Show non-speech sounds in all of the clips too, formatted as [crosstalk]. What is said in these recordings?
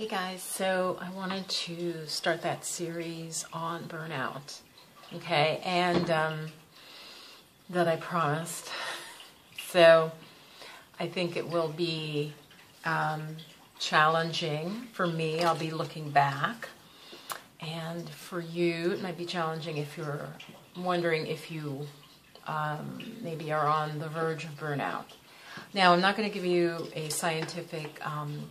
Hey guys, so I wanted to start that series on burnout, okay, and um, that I promised. So I think it will be um, challenging for me. I'll be looking back, and for you, it might be challenging if you're wondering if you um, maybe are on the verge of burnout. Now, I'm not going to give you a scientific um,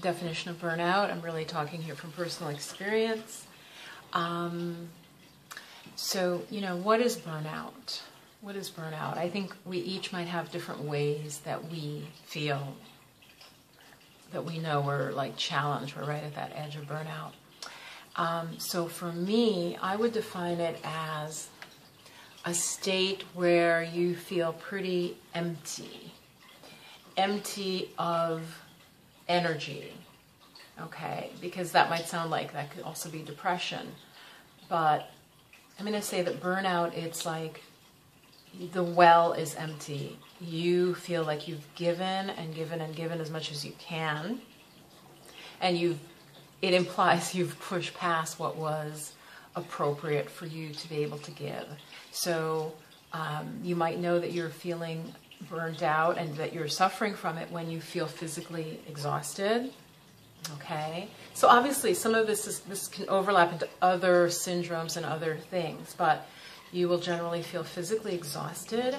definition of burnout. I'm really talking here from personal experience. Um, so, you know, what is burnout? What is burnout? I think we each might have different ways that we feel that we know we're like challenged, we're right at that edge of burnout. Um, so for me, I would define it as a state where you feel pretty empty, empty of energy. Okay, because that might sound like that could also be depression. But I'm going to say that burnout, it's like the well is empty. You feel like you've given and given and given as much as you can. And you've, it implies [laughs] you've pushed past what was appropriate for you to be able to give. So um, you might know that you're feeling burned out and that you're suffering from it when you feel physically exhausted. Okay, so obviously some of this is this can overlap into other syndromes and other things, but you will generally feel physically exhausted,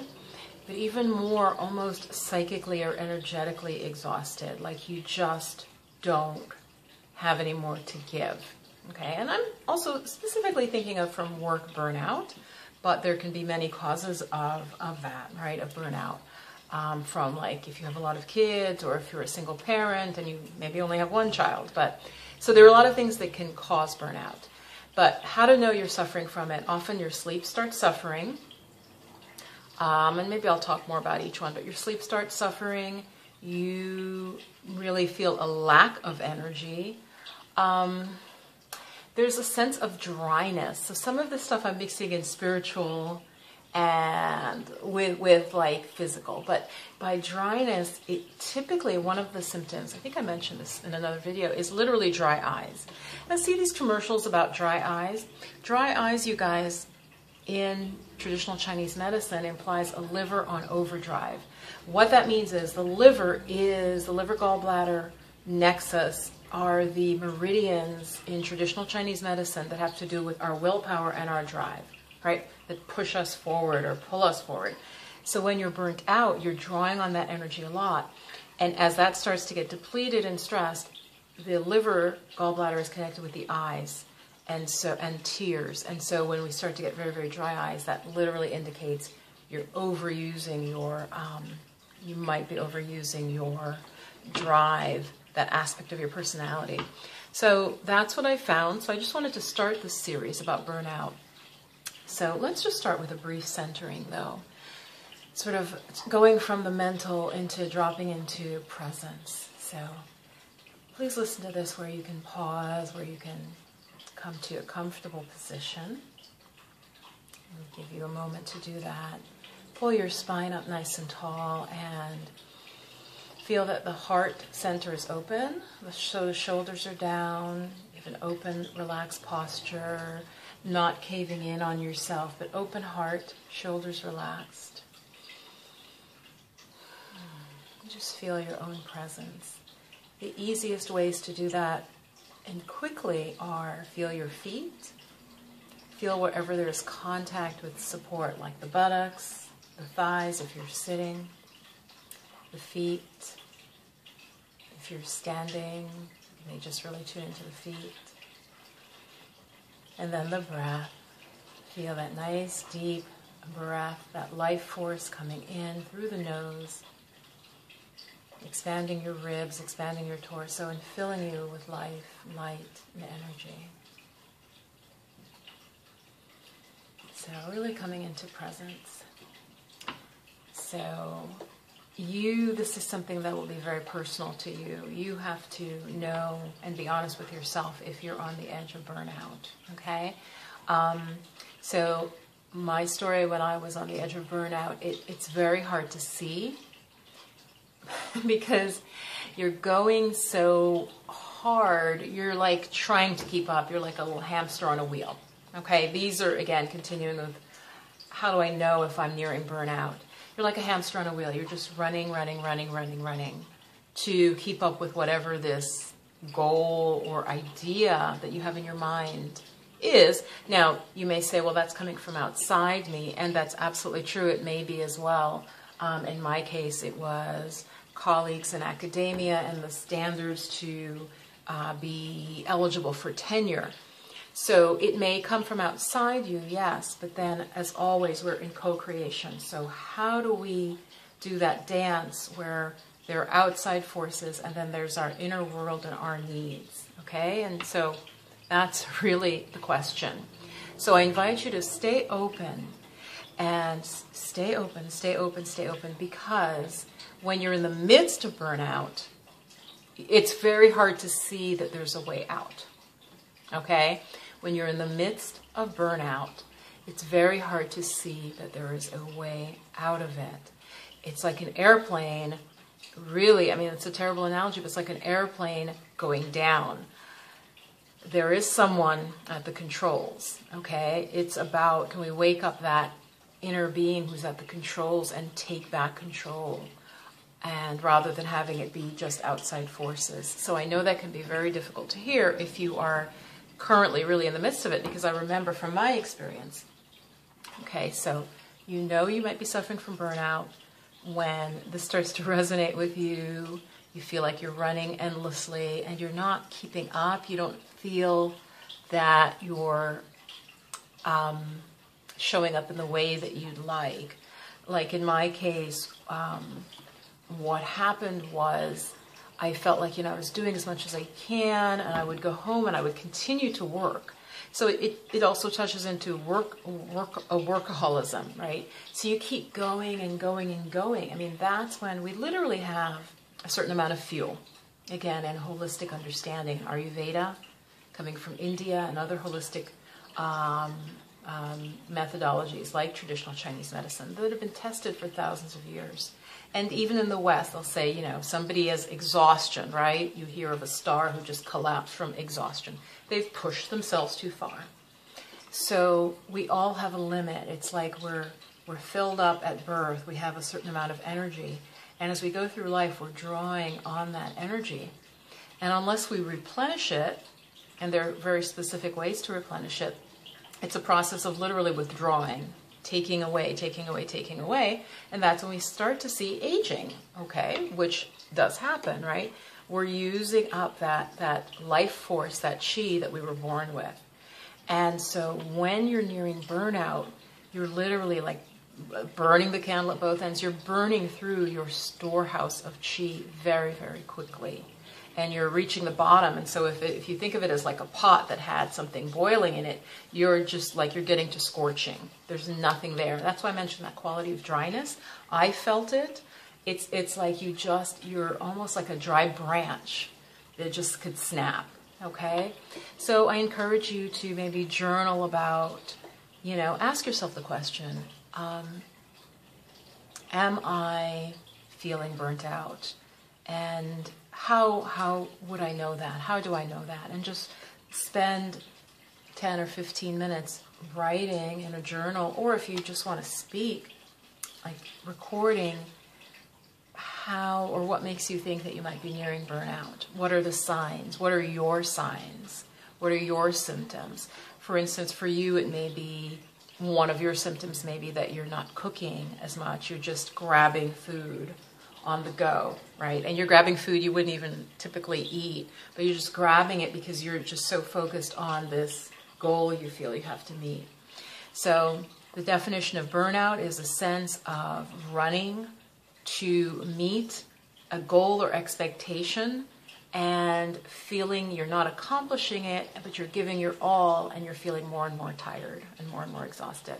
but even more almost psychically or energetically exhausted, like you just don't have any more to give. Okay, and I'm also specifically thinking of from work burnout, but there can be many causes of, of that, right, of burnout um, from like if you have a lot of kids or if you're a single parent and you maybe only have one child. But so there are a lot of things that can cause burnout. But how to know you're suffering from it? Often your sleep starts suffering. Um, and maybe I'll talk more about each one, but your sleep starts suffering. You really feel a lack of energy. Um, there's a sense of dryness. So some of the stuff I'm mixing in spiritual and with with like physical. But by dryness it typically one of the symptoms i think i mentioned this in another video is literally dry eyes. I see these commercials about dry eyes? Dry eyes you guys in traditional chinese medicine implies a liver on overdrive. What that means is the liver is the liver gallbladder nexus are the meridians in traditional chinese medicine that have to do with our willpower and our drive right that push us forward or pull us forward. So when you're burnt out, you're drawing on that energy a lot. And as that starts to get depleted and stressed, the liver gallbladder is connected with the eyes and so and tears. And so when we start to get very, very dry eyes, that literally indicates you're overusing your um, you might be overusing your drive, that aspect of your personality. So that's what I found. So I just wanted to start this series about burnout so let's just start with a brief centering, though. Sort of going from the mental into dropping into presence. So please listen to this where you can pause, where you can come to a comfortable position. I'll give you a moment to do that. Pull your spine up nice and tall and feel that the heart center is open, so the shoulders are down. You have an open, relaxed posture not caving in on yourself, but open heart, shoulders relaxed. Just feel your own presence. The easiest ways to do that and quickly are feel your feet, feel wherever there's contact with support, like the buttocks, the thighs if you're sitting, the feet. If you're standing, you may just really tune into the feet. And then the breath. Feel that nice, deep breath, that life force coming in through the nose, expanding your ribs, expanding your torso, and filling you with life, light, and energy. So, really coming into presence. So, you, this is something that will be very personal to you. You have to know and be honest with yourself if you're on the edge of burnout, okay? Um, so, my story when I was on the edge of burnout, it, it's very hard to see. [laughs] because you're going so hard, you're like trying to keep up. You're like a little hamster on a wheel. Okay, these are again continuing with how do I know if I'm nearing burnout? You're like a hamster on a wheel. You're just running, running, running, running, running to keep up with whatever this goal or idea that you have in your mind is. Now, you may say, well, that's coming from outside me, and that's absolutely true. It may be as well. Um, in my case, it was colleagues in academia and the standards to uh, be eligible for tenure. So it may come from outside you, yes, but then, as always, we're in co creation. So, how do we do that dance where there are outside forces and then there's our inner world and our needs? Okay, and so that's [laughs] really the question. So, I invite you to stay open and stay open, stay open, stay open, because when you're in the midst of burnout, it's very hard to see that there's a way out. Okay? when you're in the midst of burnout, it's very hard to see that there is a way out of it. It's like an airplane, really, I mean, it's a terrible analogy, but it's like an airplane going down. There is someone at the controls, okay? It's about can we wake up that inner being who's at the controls and take back control? and rather than having it be just outside forces. So I know that can be very difficult to hear if you are currently really in the midst of it because I remember from my experience. Okay, so you know you might be suffering from burnout when this starts to [laughs] resonate with you. You feel like you're running endlessly and you're not keeping up. You don't feel that you're um, showing up in the way that you'd like. Like in my case, um, what happened was I felt like, you know, I was doing as much as I can and I would go home and I would continue to work. So it, it also touches into work, work, a workaholism, right? So you keep going and going and going. I mean, that's when we literally have a certain amount of fuel. Again, and holistic understanding. Ayurveda, coming from India and other holistic um, um, methodologies like traditional Chinese medicine that have been tested for thousands of years. And even in the West, they'll say, you know, somebody has exhaustion, right? You hear of a star who just collapsed from exhaustion. They've pushed themselves too far. So we all have a limit. It's like we're we're filled up at birth. We have a certain amount of energy. And as we go through life, we're drawing on that energy. And unless we replenish it, and there are very specific ways to replenish it, it's a process of literally withdrawing taking away, taking away, taking away. And that's when we start to see aging, okay, which does happen, right? We're using up that, that life force, that chi that we were born with. And so when you're nearing burnout, you're literally like burning the candle at both ends. You're burning through your storehouse of chi very, very quickly and you're reaching the bottom. And so if, if you think of it as like a pot that had something boiling in it, you're just like you're getting to scorching. There's nothing there. That's why I mentioned that quality of dryness. I felt it. It's it's like you just you're almost like a dry branch that just could snap. Okay, so I encourage you to maybe journal about, you know, ask yourself the question: um, Am I feeling burnt out? And how how would I know that? How do I know that? And just spend 10 or 15 minutes writing in a journal, or if you just want to speak, like recording how or what makes you think that you might be nearing burnout. What are the signs? What are your signs? What are your symptoms? For instance, for you, it may be one of your symptoms may be that you're not cooking as much, you're just grabbing food on the go, right? And you're grabbing food you wouldn't even typically eat, but you're just grabbing it because you're just so focused on this goal you feel you have to meet. So, the definition of burnout is a sense of running to meet a goal or expectation and feeling you're not accomplishing it, but you're giving your all and you're feeling more and more tired and more and more exhausted.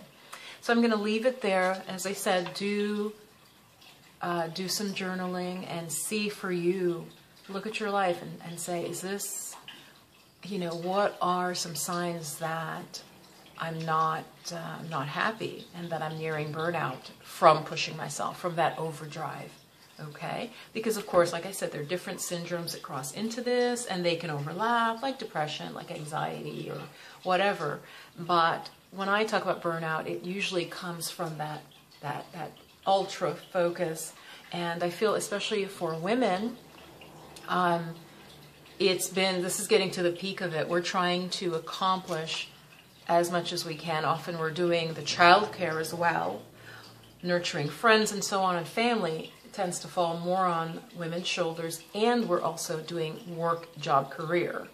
So I'm going to leave it there. As I said, do uh, do some journaling and see for you, look at your life and, and say, is this, you know, what are some signs that I'm not uh, not happy and that I'm nearing burnout from pushing myself, from that overdrive. okay? Because, of course, like I said, there are different syndromes that cross into this and they can overlap, like depression, like anxiety, or whatever. But when I talk about burnout, it usually comes from that, that, that ultra focus. And I feel, especially for women, um, it's been, this is getting to the peak of it. We're trying to accomplish as much as we can. Often we're doing the child care as well, nurturing friends and so on, and family tends to fall more on women's shoulders, and we're also doing work, job, career.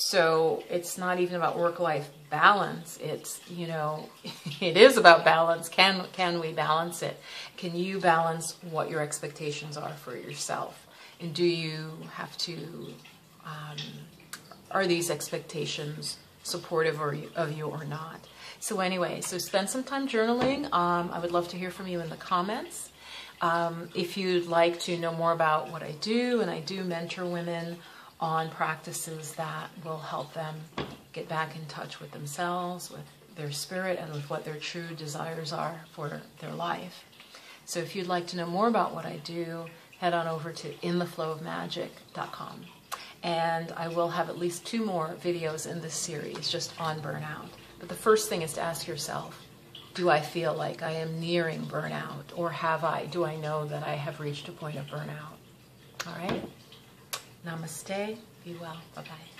So it's not even about work-life balance. It's you know, [laughs] it is about balance. Can can we balance it? Can you balance what your expectations are for yourself? And do you have to? Um, are these expectations supportive or, of you or not? So anyway, so spend some time journaling. Um, I would love to hear from you in the comments. Um, if you'd like to know more about what I do, and I do mentor women on practices that will help them get back in touch with themselves, with their spirit, and with what their true desires are for their life. So if you'd like to know more about what I do, head on over to intheflowofmagic.com. And I will have at least two more videos in this series just on burnout. But the first thing is to ask yourself, do I feel like I am nearing burnout? Or have I, do I know that I have reached a point of burnout? All right? Namaste. Be well. Bye bye.